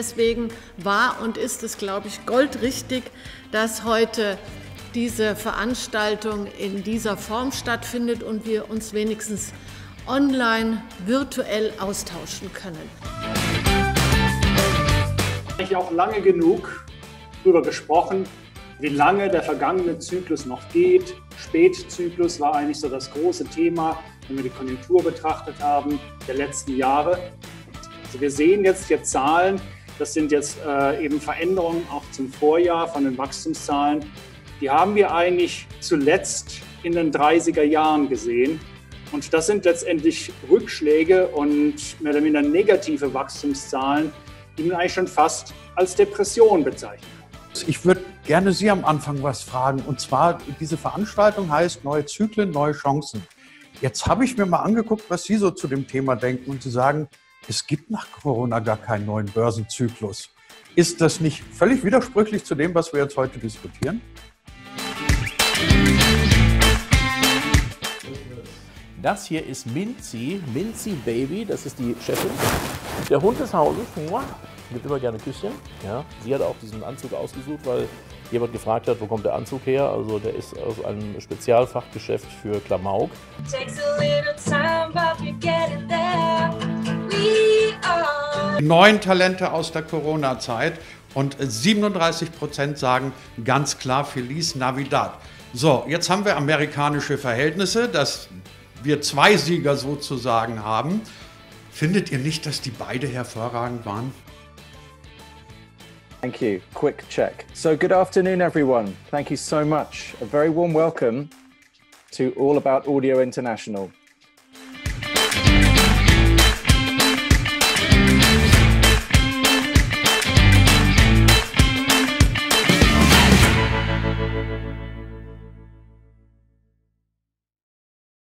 deswegen war und ist es, glaube ich, goldrichtig, dass heute diese Veranstaltung in dieser Form stattfindet und wir uns wenigstens online virtuell austauschen können. Ich auch lange genug darüber gesprochen, wie lange der vergangene Zyklus noch geht. Spätzyklus war eigentlich so das große Thema, wenn wir die Konjunktur betrachtet haben der letzten Jahre. Also wir sehen jetzt hier Zahlen, das sind jetzt äh, eben Veränderungen auch zum Vorjahr von den Wachstumszahlen. Die haben wir eigentlich zuletzt in den 30er Jahren gesehen. Und das sind letztendlich Rückschläge und mehr oder minder negative Wachstumszahlen, die man eigentlich schon fast als Depression bezeichnen kann. Ich würde gerne Sie am Anfang was fragen. Und zwar, diese Veranstaltung heißt Neue Zyklen, neue Chancen. Jetzt habe ich mir mal angeguckt, was Sie so zu dem Thema denken und Sie sagen, es gibt nach Corona gar keinen neuen Börsenzyklus. Ist das nicht völlig widersprüchlich zu dem, was wir jetzt heute diskutieren? Das hier ist Minzi, Minzi Baby, das ist die Chefin. Der Hund des Hauses, gibt immer gerne Küsschen. Ja. Sie hat auch diesen Anzug ausgesucht, weil jemand gefragt hat, wo kommt der Anzug her. Also der ist aus einem Spezialfachgeschäft für Klamauk. Neun Talente aus der Corona-Zeit und 37 Prozent sagen ganz klar Feliz Navidad. So, jetzt haben wir amerikanische Verhältnisse, dass wir zwei Sieger sozusagen haben. Findet ihr nicht, dass die beide hervorragend waren? Thank you. Quick check. So, good afternoon, everyone. Thank you so much. A very warm welcome to All About Audio International.